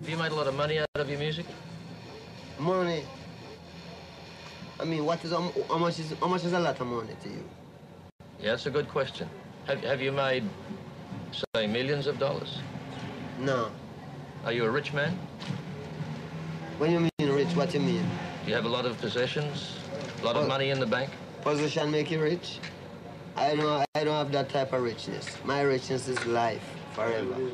Have you made a lot of money out of your music? Money. I mean, what is how much is how much is a lot of money to you? Yeah, that's a good question. Have, have you made, say, millions of dollars? No. Are you a rich man? When you mean rich, what you mean? Do you have a lot of possessions? A lot of money in the bank? Position make you rich? I don't I don't have that type of richness. My richness is life forever.